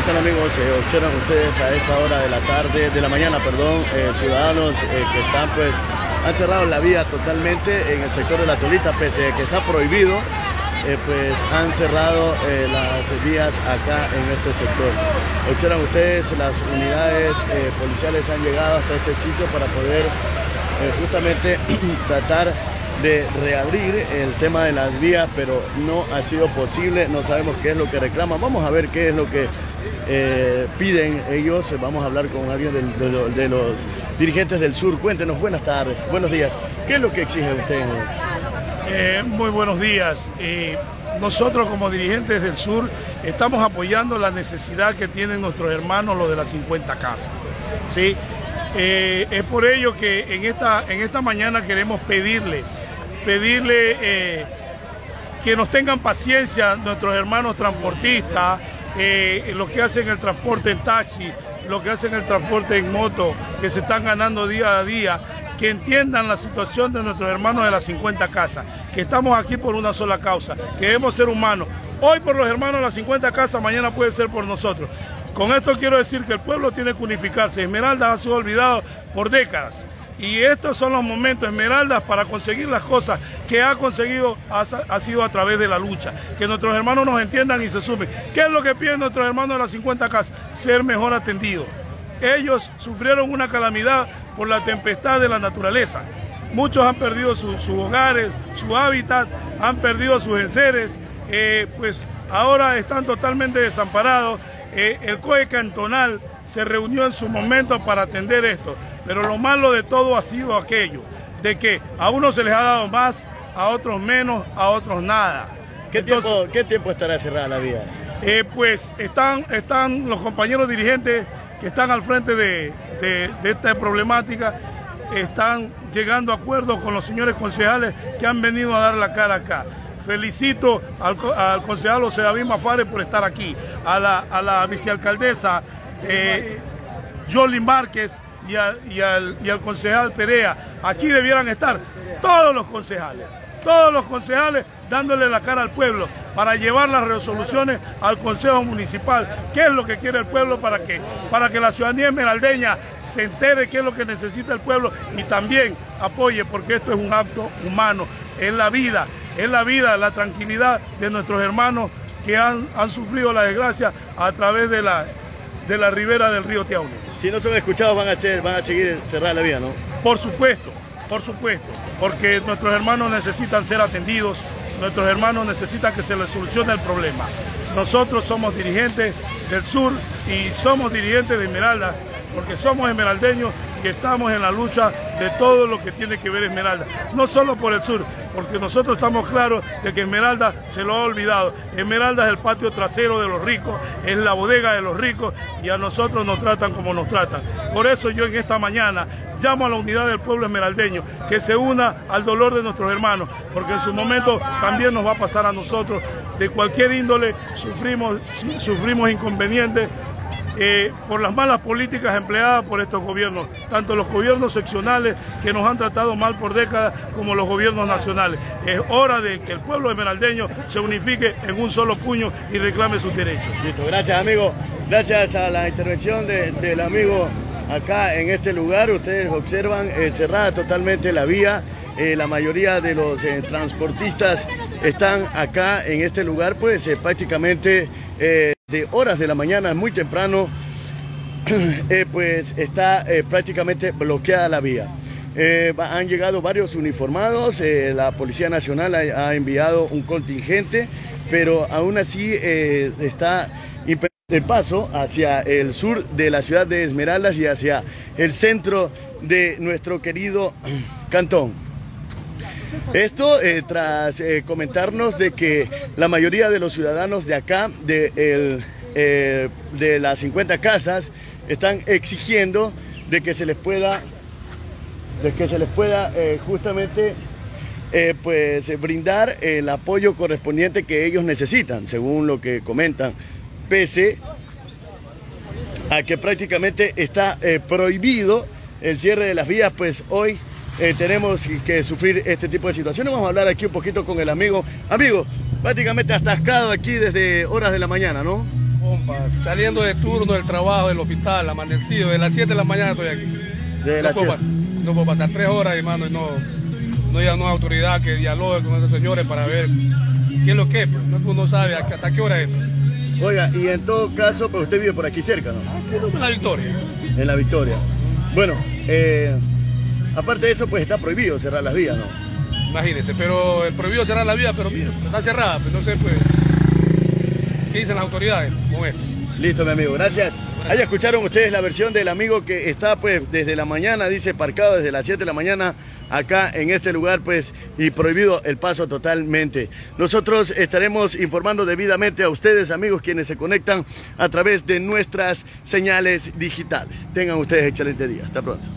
¿Qué tal amigos? Eh, observan ustedes a esta hora de la tarde, de la mañana, perdón, eh, ciudadanos eh, que están pues, han cerrado la vía totalmente en el sector de la Tolita, pese a que está prohibido, eh, pues han cerrado las vías acá en este sector. Observan ustedes, las unidades policiales han llegado hasta este sitio para poder justamente tratar de reabrir el tema de las vías, pero no ha sido posible, no sabemos qué es lo que reclaman, vamos a ver qué es lo que eh, piden ellos, vamos a hablar con alguien de, lo- de los dirigentes del sur, cuéntenos, buenas tardes, buenos días, ¿qué es lo que exigen ustedes? Eh, muy buenos días. Eh, nosotros como dirigentes del sur estamos apoyando la necesidad que tienen nuestros hermanos los de las 50 casas. ¿sí? Es por ello que en esta, en esta mañana queremos pedirle, pedirle eh, que nos tengan paciencia nuestros hermanos transportistas, eh, los que hacen el transporte en taxi, los que hacen el transporte en moto, que se están ganando día a día, que entiendan la situación de nuestros hermanos de las 50 casas, que estamos aquí por una sola causa, que debemos ser humanos. Hoy por los hermanos de las 50 casas, mañana puede ser por nosotros. Con esto quiero decir que el pueblo tiene que unificarse. Esmeraldas ha sido olvidado por décadas. Y estos son los momentos, Esmeraldas, para conseguir las cosas que ha conseguido, ha, sido a través de la lucha. Que nuestros hermanos nos entiendan y se sumen. ¿Qué es lo que piden nuestros hermanos de las 50 casas? Ser mejor atendidos. Ellos sufrieron una calamidad por la tempestad de la naturaleza. Muchos han perdido su- sus hogares, su hábitat, han perdido sus enseres, eh, pues ahora están totalmente desamparados. Eh, el COE cantonal se reunió en su momento para atender esto, pero lo malo de todo ha sido aquello, de que a unos se les ha dado más, a otros menos, a otros nada. ¿Qué, Entonces, tiempo, ¿Qué tiempo estará cerrada la vía? eh, pues están, están los compañeros dirigentes que están al frente de, de- de esta problemática, están llegando a acuerdos con los señores concejales que han venido a dar la cara acá. Felicito al, al concejal José David Mafare por estar aquí, a la, a la vicealcaldesa eh, Jolie Márquez y, a- y al, y al concejal Perea. Aquí debieran estar todos los concejales, todos los concejales dándole la cara al pueblo para llevar las resoluciones al Consejo Municipal. ¿Qué es lo que quiere el pueblo para que, para que la ciudadanía esmeraldeña se entere qué es lo que necesita el pueblo y también apoye, porque esto es un acto humano, es la vida, es la vida, la tranquilidad de nuestros hermanos que han, han sufrido la desgracia a través de la, de la ribera del río Tiaune. Si no son escuchados van a, ser, van a seguir cerrada la vía, ¿no? Por supuesto, por supuesto, porque nuestros hermanos necesitan ser atendidos, nuestros hermanos necesitan que se les solucione el problema. Nosotros somos dirigentes del sur y somos dirigentes de Esmeraldas, porque somos esmeraldeños y estamos en la lucha de todo lo que tiene que ver Esmeralda. No solo por el sur, porque nosotros estamos claros de que Esmeralda se lo ha olvidado. Esmeralda es el patio trasero de los ricos, es la bodega de los ricos y a nosotros nos tratan como nos tratan. Por eso yo en esta mañana llamo a la unidad del pueblo esmeraldeño que se una al dolor de nuestros hermanos, porque en su momento también nos va a pasar a nosotros. De cualquier índole sufrimos, sufrimos inconvenientes eh, por las malas políticas empleadas por estos gobiernos, tanto los gobiernos seccionales que nos han tratado mal por décadas como los gobiernos nacionales. Es hora de que el pueblo esmeraldeño se unifique en un solo puño y reclame sus derechos. Listo, gracias amigo. Gracias a la intervención de- del amigo acá en este lugar. Ustedes observan eh, cerrada totalmente la vía. Eh, la mayoría de los transportistas están acá en este lugar, pues prácticamente de horas de la mañana, muy temprano, eh, pues está eh, prácticamente bloqueada la vía. Eh, han llegado varios uniformados, la Policía Nacional ha, enviado un contingente, pero aún así está de paso hacia el sur de la ciudad de Esmeraldas y hacia el centro de nuestro querido cantón. Esto eh, tras eh, comentarnos de que la mayoría de los ciudadanos de acá, de, el, eh, de las 50 casas, están exigiendo de que se les pueda, de que se les pueda justamente pues brindar el apoyo correspondiente que ellos necesitan, según lo que comentan, pese a que prácticamente está prohibido el cierre de las vías, pues hoy eh, tenemos que sufrir este tipo de situaciones. Vamos a hablar aquí un poquito con el amigo. Amigo, prácticamente atascado aquí desde horas de la mañana, ¿no? Con papá. Saliendo de turno del trabajo, del hospital, amanecido, de las 7 de la mañana estoy aquí. De no, la puedo, no puedo pasar tres horas, hermano, y no, no hay una autoridad que dialogue con esos señores para ver qué es lo que es. Pues. No, uno sabe hasta qué hora es. Oiga, y en todo caso, pues usted vive por aquí cerca, ¿no? Aquí no la victoria. En la Victoria. Bueno, eh, aparte de eso, pues está prohibido cerrar las vías, ¿no? Imagínense, pero eh, prohibido cerrar la vía, pero mira, está cerrada, pues no sé, pues, ¿qué dicen las autoridades con esto? Listo, mi amigo, gracias. Ahí escucharon ustedes la versión del amigo que está pues desde la mañana, dice parcado desde las 7 de la mañana acá en este lugar pues y prohibido el paso totalmente. Nosotros estaremos informando debidamente a ustedes amigos quienes se conectan a través de nuestras señales digitales. Tengan ustedes excelente día. Hasta pronto.